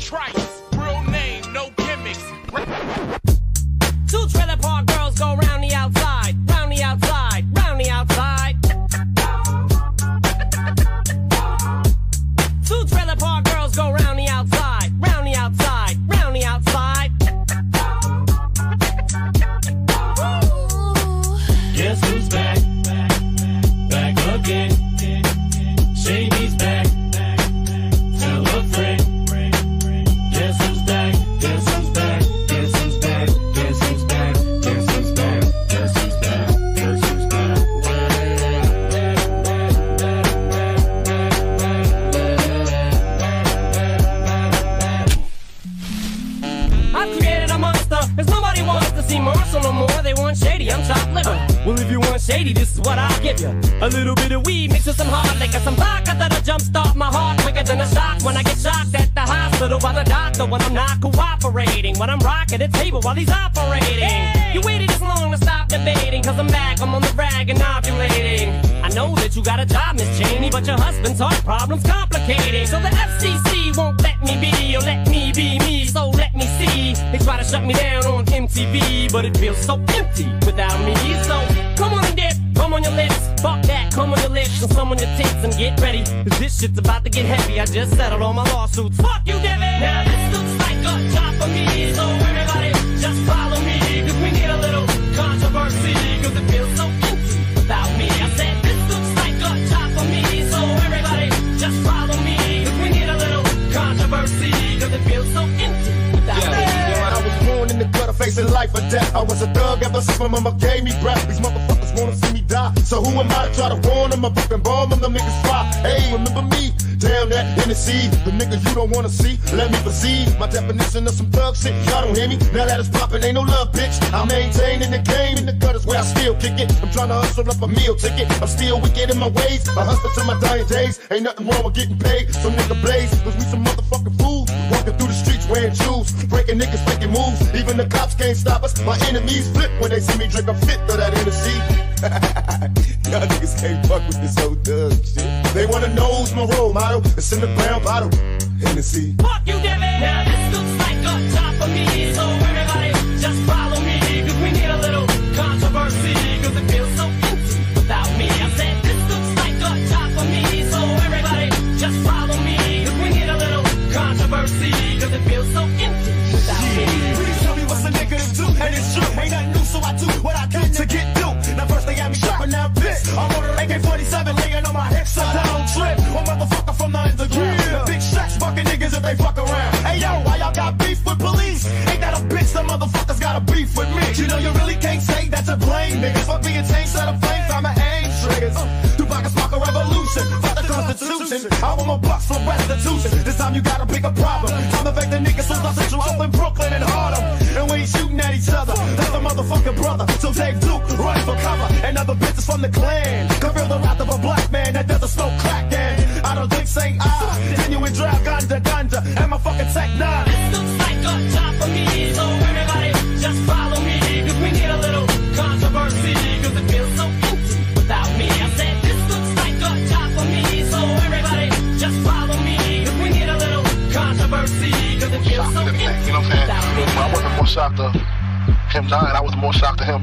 Bobby to see Marshall no more. They want shady, I'm chopped liver. Well, if you want shady, this is what I'll give you. A little bit of weed mixed with some hard liquor, some vodka that'll jumpstart my heart quicker than a shock when I get shocked at the by the doctor when I'm not cooperating. When I'm rocking the table while he's operating. You waited this long to stop debating, cause I'm back, I'm on the rag and ovulating. I know that you got a job, Miss Cheney, but your husband's heart problem's complicating. So the FCC won't let me be, or let me be me, so let me see. They try to shut me down on MTV, but it feels so empty without me. Come on your lips, and some on your tits, and get ready. Cause this shit's about to get heavy. I just settled all my lawsuits. Fuck you, Debbie! Now this looks like a job for me, so everybody just follow me, cause we need a little controversy, cause it feels so empty without me. I said this looks like a job for me, so everybody just follow me, cause we need a little controversy, cause it feels so empty without me. I was born in the gutter, facing life or death. I was a thug ever since my mama gave me breath. These motherfuckers wanna see me So who am I try to warn them? I'm fucking bomb them, them niggas fly. Hey, remember me? Damn that Hennessy. The niggas you don't wanna see, let me proceed. My definition of some thug shit, y'all don't hear me. Now that it's poppin', ain't no love, bitch. I'm maintaining the game in the gutters where I still kick it. I'm trying to hustle up a meal ticket. I'm still wicked in my ways. I hustle to my dying days. Ain't nothing wrong with getting paid. So nigga blaze, cause we some motherfucking fools. Walking through the streets wearing shoes. Breaking niggas making moves. Even the cops can't stop us. My enemies flip when they see me drink a fit of that Hennessy. Y'all niggas can't fuck with this old thug shit. They wanna know who's my role model. It's in the brown bottle. Hennessy. Fuck you, Debbie! Now this looks 47 laying on my hips so don't trip. One motherfucker from the underground. Yeah. The big stretch fucking niggas if they fuck around. Hey yo, why y'all got beef with police? Ain't that a bitch? The motherfuckers got a beef with me. You know you really can't say that's a blame, niggas. Fuck being changed to of flames, I'm an aim triggers. Tupac spark a revolution. Fuck the Constitution. I want my bucks for restitution. This time you gotta pick a problem. Time to make the niggas so central in Brooklyn and Harlem. And we ain't shooting at each other. That's a motherfucking brother. So take Duke, run for cover. And other bitches from the clan. Shocked to him dying. I was more shocked to him